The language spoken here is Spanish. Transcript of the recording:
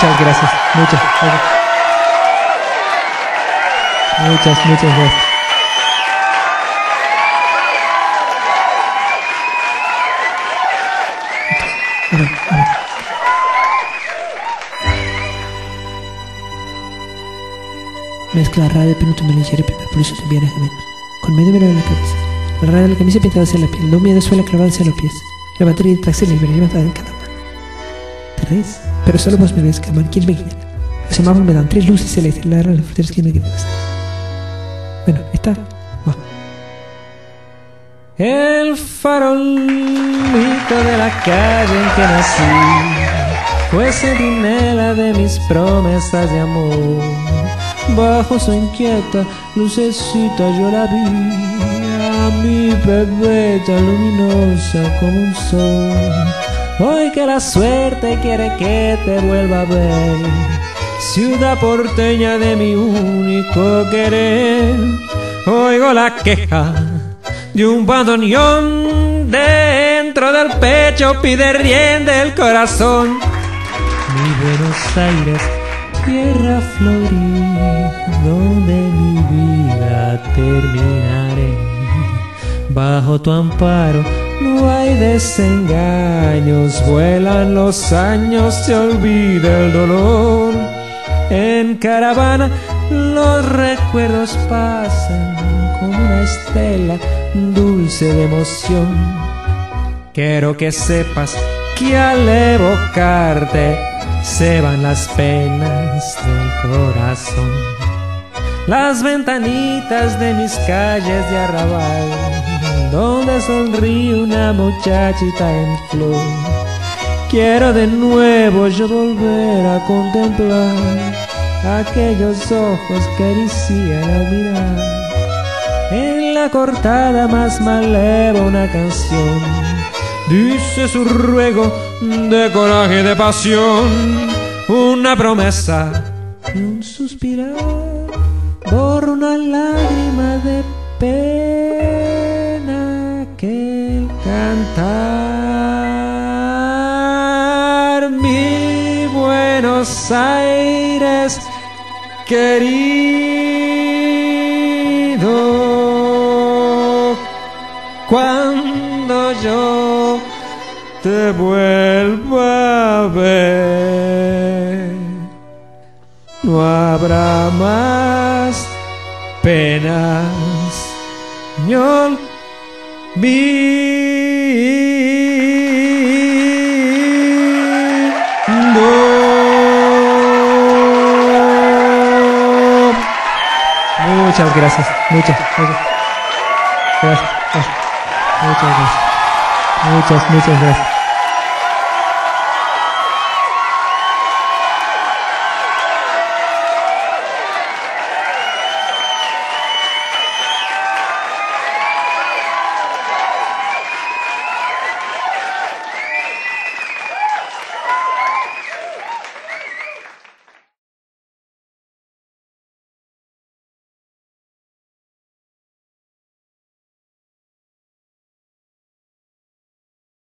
Muchas gracias. Muchas, muchas. Muchas, muchas gracias. Mezcla radio, penuto, melanchera, primer pulso, de menos. Con medio velo en la cabeza. La raya de la camisa pintada hacia la piel. No miedo suele clavar hacia los pies. La batería de taxi libre levantada en cada mano. ¿Te? Pero solo vos me ves, Caman. ¿Quién me quiere? Los semáforos me dan tres luces celestes. La la fronteras que me quedan. Bueno, está. Va. El farolito de la calle en que nací fue sentinela de mis promesas de amor. Bajo su inquieta lucecita yo la vi, a mi bebé tan luminosa como un sol. Hoy que la suerte quiere que te vuelva a ver, ciudad porteña de mi único querer, oigo la queja de un bandoneón dentro del pecho pide rienda el corazón. Mi Buenos Aires, tierra florida, donde mi vida terminaré. Bajo tu amparo no hay desengaños, vuelan los años, se olvida el dolor. En caravana los recuerdos pasan como una estela dulce de emoción. Quiero que sepas que al evocarte se van las penas del corazón. Las ventanitas de mis calles de arrabal, sonríe una muchachita en flor. Quiero de nuevo yo volver a contemplar aquellos ojos que acarician al mirar. En la cortada más maleva una canción dice su ruego de coraje, de pasión, una promesa y un suspirar por una lágrima de pena cantar mi Buenos Aires querido cuando yo te vuelva a ver no habrá más penas ni. Muchas gracias, muchas, muchas. Gracias, muchas gracias, muchas, muchas gracias.